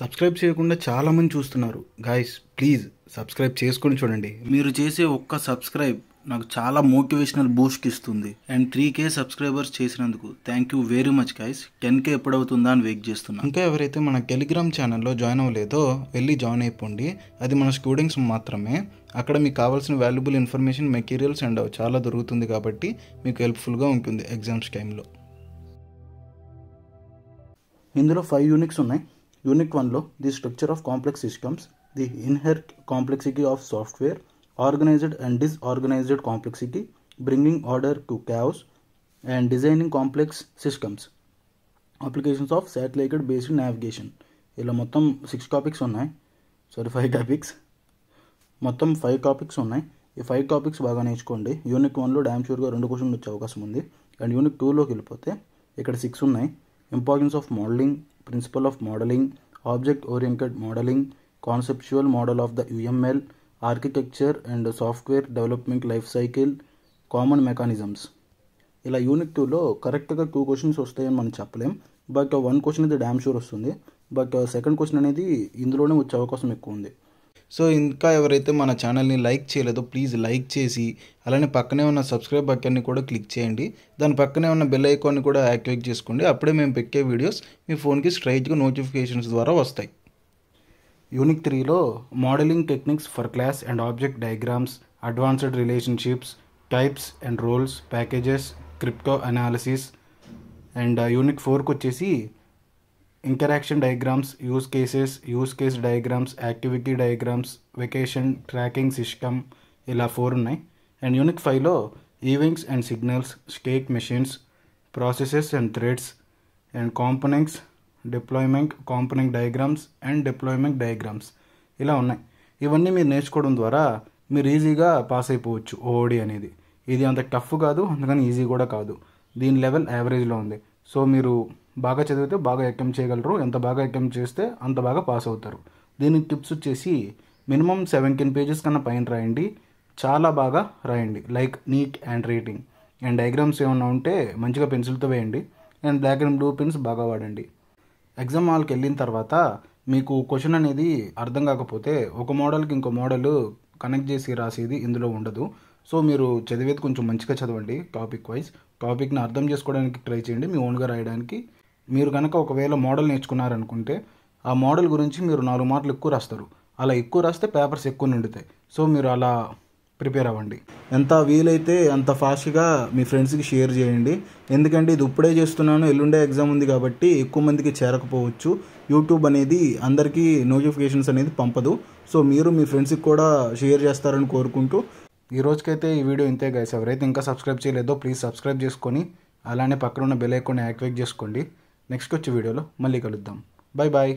Subscribe చేయకుండా చాలా మంది చూస్తున్నారు. గాయస్ ప్లీజ్ సబ్స్క్రైబ్ చేసుకొని చూడండి. మీరు చేసే ఒక్క సబ్స్క్రైబ్ నాకు చాలా మోటివేషనల్ బూస్ట్ ఇస్తుంది. అండ్ త్రీ కే సబ్స్క్రైబర్స్ చేసినందుకు thank you very much guys ten K ఎప్పుడవుతుందా అని వెయిట్ చేస్తున్నా. ఇంకా ఎవరైతే మన టెలిగ్రామ్ ఛానల్లో జాయిన్ అవ్వలేదో వెళ్ళి జాయిన్ అయిపోండి. అది మన స్టూడెంట్స్ మాత్రమే. అక్కడ మీకు కావాల్సిన వాల్యుబుల్ ఇన్ఫర్మేషన్ మెటీరియల్స్ అండ్ చాలా దొరుకుతుంది కాబట్టి మీకు హెల్ప్ఫుల్గా ఉంటుంది ఎగ్జామ్స్ టైంలో ఇందులో ఫైవ్ యూనిట్స్ ఉన్నాయి. యూనిక్ వన్లో the structure of complex systems the inherit complexity of software organised and disorganised complexity bringing order to chaos and designing complex systems. Applications of satellite based navigation. ఇలా మొత్తం six topics ఉన్నాయి. Sorry five topics మొత్తం five topics ఉన్నాయి. ఈ five topics బాగా నేర్చుకోండి. Unique వన్లో dam షూర్గా రెండు క్వశ్చన్లు వచ్చే అవకాశం ఉంది. అండ్ యూనిక్ టూలోకి వెళ్ళిపోతే ఇక్కడ సిక్స్ ఉన్నాయి. Importance of modelling principle of modelling object oriented modelling conceptual model of the UML architecture and software development life cycle common mechanisms ఇలా యూనిట్ టూలో కరెక్ట్గా టూ క్వశ్చన్స్ వస్తాయని మనం చెప్పలేం. బట్ వన్ క్వశ్చన్ అయితే డ్యామ్ షూర్ వస్తుంది. But second question అనేది ఇందులోనే వచ్చే అవకాశం ఎక్కువ ఉంది. సో ఇంకా ఎవరైతే మన ఛానల్ని లైక్ చేయలేదో ప్లీజ్ లైక్ చేసి అలానే పక్కనే ఉన్న సబ్స్క్రైబ్ బటన్ని కూడా క్లిక్ చేయండి. దాని పక్కనే ఉన్న బెల్ ఐకాన్ని కూడా యాక్టివేట్ చేసుకోండి. అప్పుడే మేము పెట్టే వీడియోస్ మీ ఫోన్కి స్ట్రైట్గా నోటిఫికేషన్స్ ద్వారా వస్తాయి. యూనిక్ త్రీలో modelling techniques for class and object diagrams advanced relationships types and roles packages crypto analysis and unit ఫోర్కి వచ్చేసి interaction diagrams use cases use case diagrams activity diagrams vacation tracking system ఇలా four ఉన్నాయి. And unit ఫైవ్లో events and signals state machines processes and threads and components deployment component diagrams and deployment diagrams ఇలా ఉన్నాయి. ఇవన్నీ మీరు నేర్చుకోవడం ద్వారా మీరు ఈజీగా పాస్ అయిపోవచ్చు ఓడి అనేది. ఇది అంత టఫ్ కాదు అందుకని ఈజీ కూడా కాదు. దీని లెవెల్ యావరేజ్లో ఉంది. సో మీరు బాగా చదివితే బాగా అటెంప్ట్ చేయగలరు ఎంత బాగా అటెంప్ట్ చేస్తే అంత బాగా పాస్ అవుతారు. దీనికి టిప్స్ వచ్చేసి మినిమం సెవెంటీన్ పేజెస్ కన్నా పైన రాయండి చాలా బాగా రాయండి like neat and rating. And diagrams ఏమైనా ఉంటే మంచిగా పెన్సిల్తో వేయండి and black and blue pens బాగా వాడండి. ఎగ్జామ్ హాల్కి వెళ్ళిన తర్వాత మీకు క్వశ్చన్ అనేది అర్థం కాకపోతే ఒక మోడల్కి ఇంకో మోడల్ కనెక్ట్ చేసి రాసేది ఇందులో ఉండదు. సో మీరు చదివేది కొంచెం మంచిగా చదవండి టాపిక్ వైజ్. టాపిక్ని అర్థం చేసుకోవడానికి ట్రై చేయండి మీ ఓన్గా రాయడానికి మీరు కనుక ఒకవేళ మోడల్ నేర్చుకున్నారనుకుంటే ఆ మోడల్ గురించి మీరు నాలుగు మార్కులు ఎక్కువ రాస్తారు. అలా ఎక్కువ రాస్తే పేపర్స్ ఎక్కువ నిండుతాయి. సో మీరు అలా ప్రిపేర్ అవ్వండి. ఎంత వీలైతే అంత ఫాస్ట్గా మీ ఫ్రెండ్స్కి షేర్ చేయండి. ఎందుకంటే ఇది ఇప్పుడే చేస్తున్నాను ఎల్లుండే ఎగ్జామ్ ఉంది కాబట్టి ఎక్కువ మందికి చేరకపోవచ్చు. యూట్యూబ్ అనేది అందరికీ నోటిఫికేషన్స్ అనేది పంపదు. సో మీరు మీ ఫ్రెండ్స్కి కూడా షేర్ చేస్తారని కోరుకుంటూ. ఈ రోజుకైతే ఈ వీడియో ఇంతే గైస్ ఎవరైతే ఇంకా సబ్స్క్రైబ్ చేయలేదో ప్లీజ్ సబ్స్క్రైబ్ చేసుకొని అలానే పక్కన ఉన్న బెల్ ఐకాన్ని యాక్టివేట్ చేసుకోండి. నెక్స్ట్ వచ్చే వీడియోలో మళ్ళీ కలుద్దాం. Bye bye